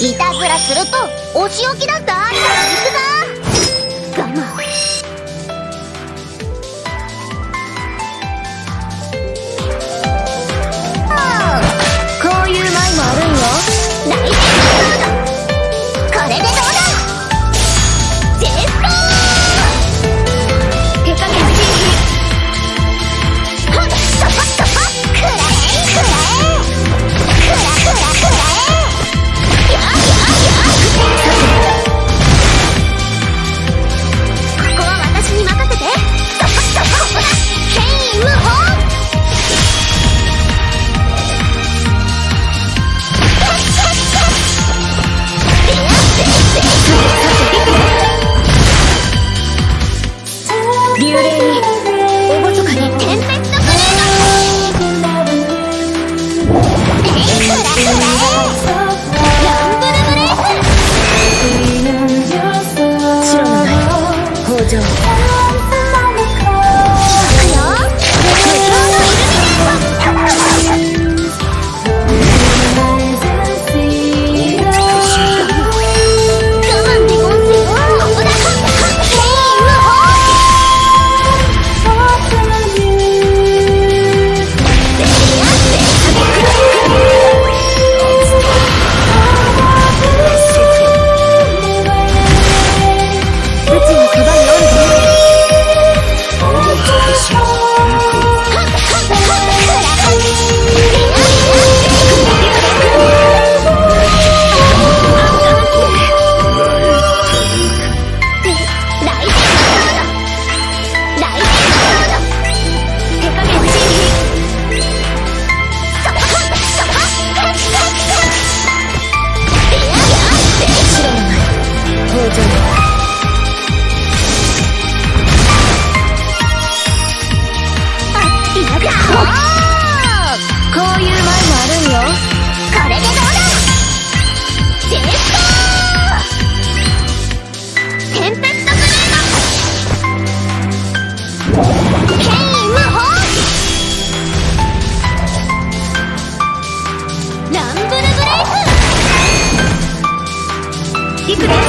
いたずらするとお仕置きだってあんた。が行くぞ Bye.